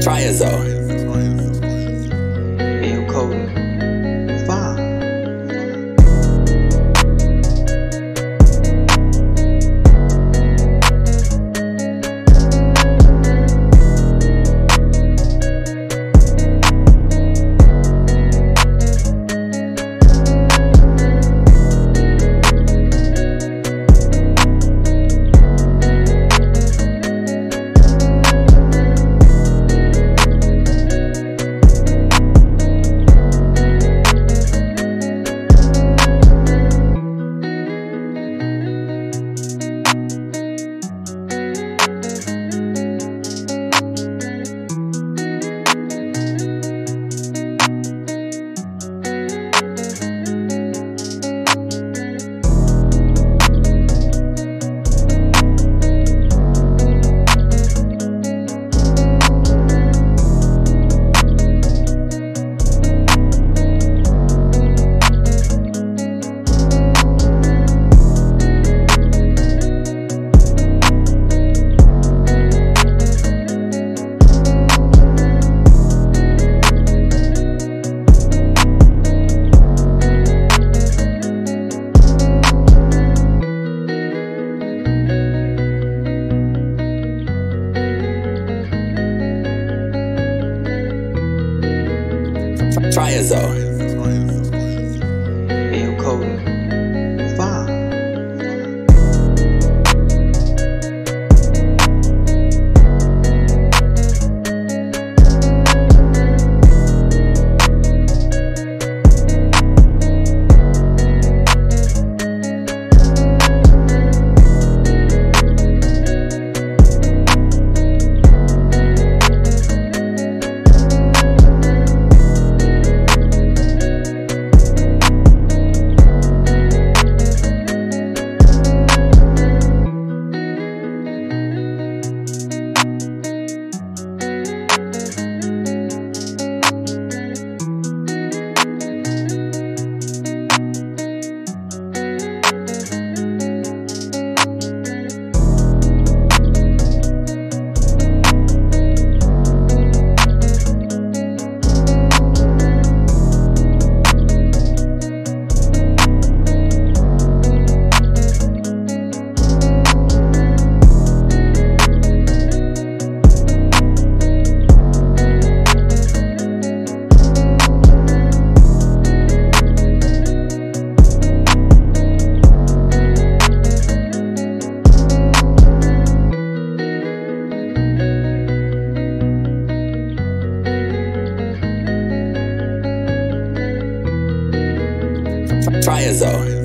try it though. Triazo. Bill Triazo.